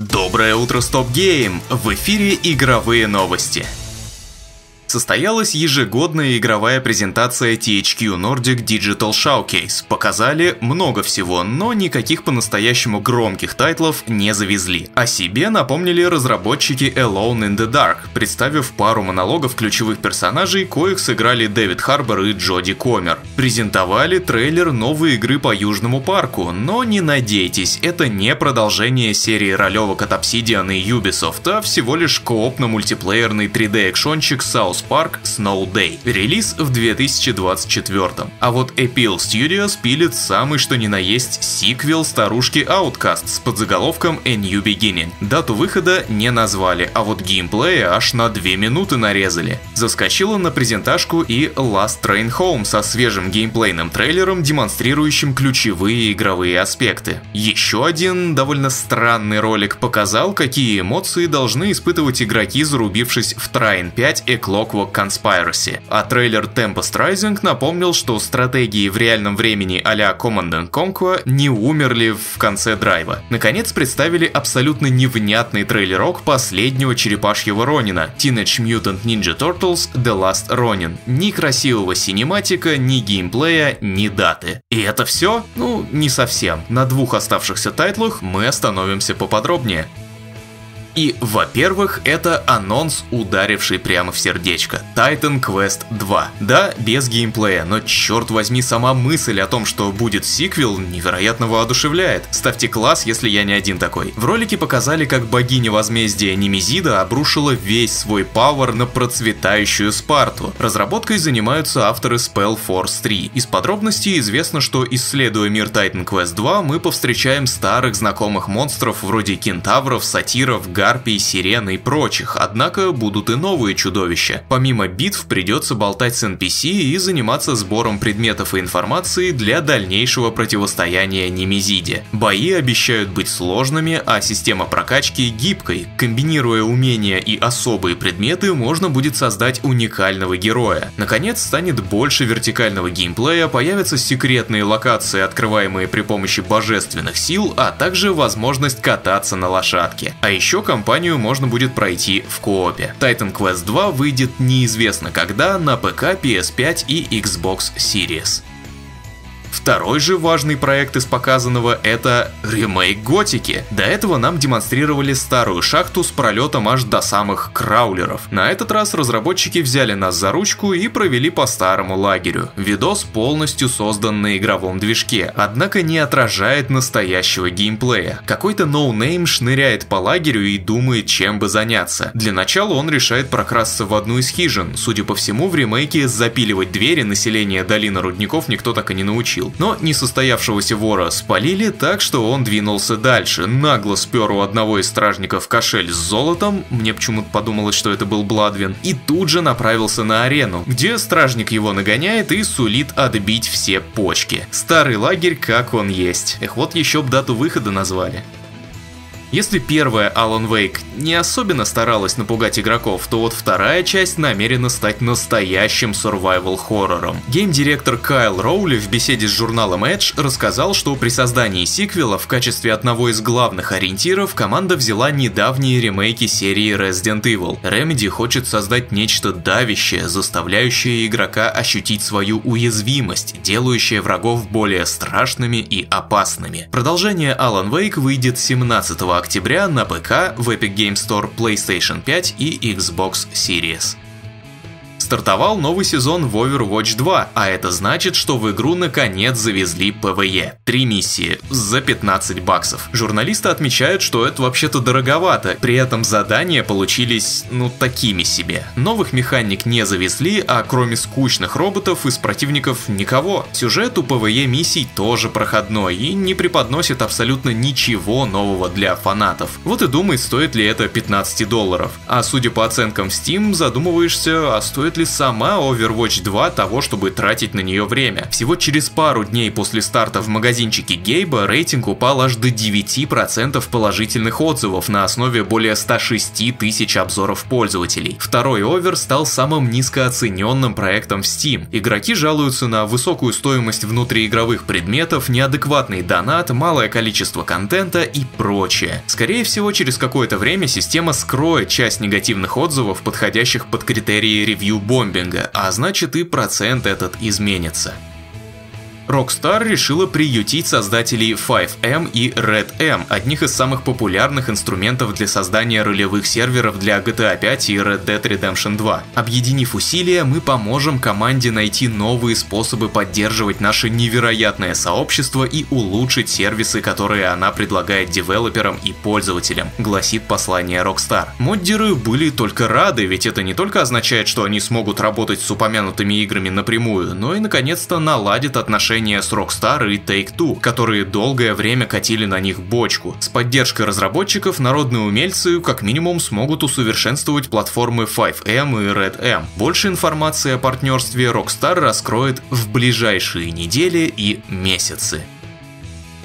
Доброе утро, StopGame! В эфире игровые новости состоялась ежегодная игровая презентация THQ Nordic Digital Showcase. Показали много всего, но никаких по-настоящему громких тайтлов не завезли. О себе напомнили разработчики Alone in the Dark, представив пару монологов ключевых персонажей, коих сыграли Дэвид Харбор и Джоди Комер. Презентовали трейлер новой игры по Южному парку, но не надейтесь, это не продолжение серии ролевок от Obsidian и Ubisoft, а всего лишь коопно-мультиплеерный 3D-экшончик South South Park Snow Day. Релиз в 2024. А вот Appeal Studios пилит самый что ни на есть сиквел старушки Outcast с подзаголовком A New Beginning. Дату выхода не назвали, а вот геймплей аж на 2 минуты нарезали. Заскочила на презентажку и Last Train Home со свежим геймплейным трейлером, демонстрирующим ключевые игровые аспекты. Еще один довольно странный ролик показал, какие эмоции должны испытывать игроки, зарубившись в Trine 5 A Clock Clockwork Conspiracy, а трейлер Tempest Rising напомнил, что стратегии в реальном времени а-ля Command Conquer не умерли в конце драйва. Наконец представили абсолютно невнятный трейлерок последнего черепашьего Ронина Teenage Mutant Ninja Turtles The Last Ronin. Ни красивого синематика, ни геймплея, ни даты. И это все? Ну, не совсем. На двух оставшихся тайтлах мы остановимся поподробнее. И, во-первых, это анонс, ударивший прямо в сердечко. Titan Quest 2. Да, без геймплея, но черт возьми, сама мысль о том, что будет сиквел, невероятно воодушевляет. Ставьте класс, если я не один такой. В ролике показали, как богиня возмездия Немезида обрушила весь свой пауэр на процветающую Спарту. Разработкой занимаются авторы Spell Force 3. Из подробностей известно, что исследуя мир Titan Quest 2, мы повстречаем старых знакомых монстров вроде кентавров, сатиров, гарпий, сирены и прочих, однако будут и новые чудовища. Помимо битв придется болтать с NPC и заниматься сбором предметов и информации для дальнейшего противостояния Немезиде. Бои обещают быть сложными, а система прокачки гибкой. Комбинируя умения и особые предметы, можно будет создать уникального героя. Наконец, станет больше вертикального геймплея, появятся секретные локации, открываемые при помощи божественных сил, а также возможность кататься на лошадке. А еще кампанию можно будет пройти в коопе. Titan Quest 2 выйдет неизвестно когда на ПК, PS5 и Xbox Series. Второй же важный проект из показанного – это ремейк Готики. До этого нам демонстрировали старую шахту с пролетом аж до самых краулеров. На этот раз разработчики взяли нас за ручку и провели по старому лагерю. Видос полностью создан на игровом движке, однако не отражает настоящего геймплея. Какой-то ноунейм шныряет по лагерю и думает, чем бы заняться. Для начала он решает прокрасться в одну из хижин. Судя по всему, в ремейке запиливать двери населения долины рудников никто так и не научил Но несостоявшегося вора спалили так, что он двинулся дальше. Нагло спер у одного из стражников кошель с золотом, мне почему-то подумалось, что это был Бладвин, и тут же направился на арену, где стражник его нагоняет и сулит отбить все почки. Старый лагерь как он есть. Эх, вот еще б дату выхода назвали. Если первая Alan Wake не особенно старалась напугать игроков, то вот вторая часть намерена стать настоящим survival хоррором. Гейм-директор Кайл Роули в беседе с журналом Edge рассказал, что при создании сиквела в качестве одного из главных ориентиров команда взяла недавние ремейки серии Resident Evil. Remedy хочет создать нечто давящее, заставляющее игрока ощутить свою уязвимость, делающее врагов более страшными и опасными. Продолжение Alan Wake выйдет 17 октября на ПК в Epic Game Store PlayStation 5 и Xbox Series стартовал новый сезон в Overwatch 2, а это значит, что в игру наконец завезли PvE. Три миссии за 15 баксов. Журналисты отмечают, что это вообще-то дороговато, при этом задания получились, ну, такими себе. Новых механик не завезли, а кроме скучных роботов из противников никого. Сюжет у PvE миссий тоже проходной и не преподносит абсолютно ничего нового для фанатов. Вот и думай, стоит ли это 15 долларов. А судя по оценкам Steam, задумываешься, а стоит стоит ли сама Overwatch 2 того, чтобы тратить на нее время. Всего через пару дней после старта в магазинчике Гейба рейтинг упал аж до 9% положительных отзывов на основе более 106 тысяч обзоров пользователей. Второй Over стал самым низкооцененным проектом в Steam. Игроки жалуются на высокую стоимость внутриигровых предметов, неадекватный донат, малое количество контента и прочее. Скорее всего, через какое-то время система скроет часть негативных отзывов, подходящих под критерии ревью-бомбинга, а значит и процент этот изменится. Rockstar решила приютить создателей 5M и Red M, одних из самых популярных инструментов для создания ролевых серверов для GTA 5 и Red Dead Redemption 2. Объединив усилия, мы поможем команде найти новые способы поддерживать наше невероятное сообщество и улучшить сервисы, которые она предлагает девелоперам и пользователям, гласит послание Rockstar. Моддеры были только рады, ведь это не только означает, что они смогут работать с упомянутыми играми напрямую, но и наконец-то наладит отношения отношения с Rockstar и Take-Two, которые долгое время катили на них бочку. С поддержкой разработчиков народные умельцы как минимум смогут усовершенствовать платформы 5M и Red M. Больше информации о партнерстве Rockstar раскроет в ближайшие недели и месяцы.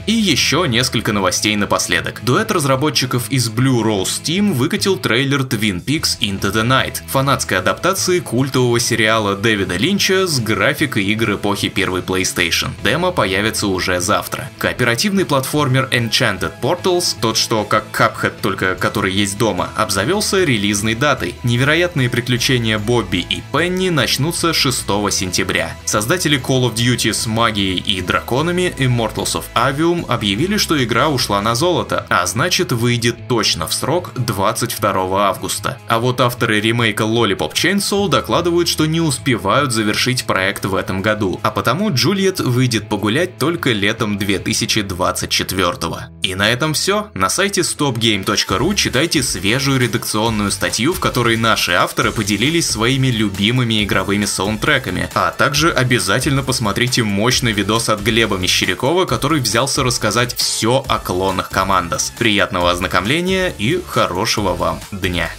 И еще несколько новостей напоследок. Дуэт разработчиков из Blue Rose Team выкатил трейлер Twin Peaks Into the Night, фанатской адаптации культового сериала Дэвида Линча с графикой игр эпохи первой PlayStation. Демо появится уже завтра. Кооперативный платформер Enchanted Portals, тот что как Cuphead, только который есть дома, обзавелся релизной датой. Невероятные приключения Бобби и Пенни начнутся 6 сентября. Создатели Call of Duty с магией и драконами Immortals of Avium Medium объявили, что игра ушла на золото, а значит выйдет точно в срок 22 августа. А вот авторы ремейка Lollipop Chainsaw докладывают, что не успевают завершить проект в этом году, а потому Джульет выйдет погулять только летом 2024. И на этом все. На сайте stopgame.ru читайте свежую редакционную статью, в которой наши авторы поделились своими любимыми игровыми саундтреками, а также обязательно посмотрите мощный видос от Глеба Мещерякова, который взялся рассказать все о клонах Командос. Приятного ознакомления и хорошего вам дня!